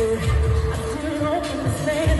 explain. I'm feeling in the